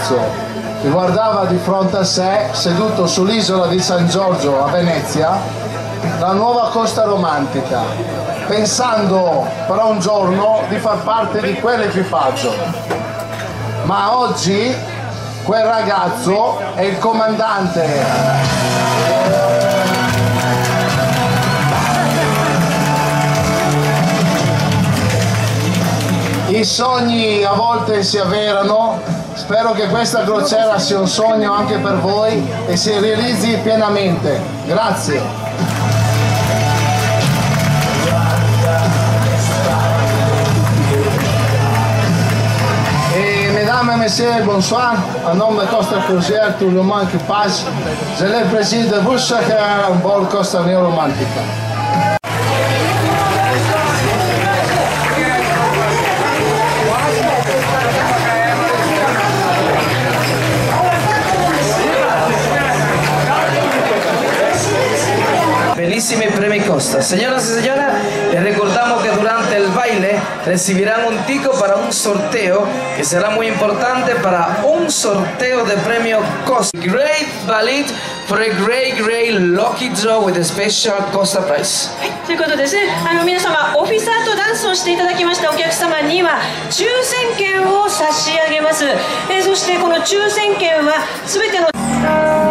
aveva di fronte a sé, seduto sull'isola di San Giorgio a Venezia, la nuova costa romantica, pensando però un giorno di far parte di quell'equipaggio. Ma oggi quel ragazzo è il comandante i sogni a volte si avverano, spero che questa crociera sia un sogno anche per voi e si realizzi pienamente. Grazie. Messieurs, bonsoir. En nom de Costa Cruzière, tout le monde qui passe, je le plaisir de vous accueillir à bord Costa Neo Romantica. Premi Costa. Señoras y señores, les recordamos que durante el baile recibirán un tico para un sorteo que será muy importante para un sorteo de premio Costa. Great Ballet for a great, great lucky draw with a special Costa prize. ということですね、あの皆様、オフィサーとダンスをしていただきましたお客様には抽選券を差し上げます。えそしてこの抽選券はすべての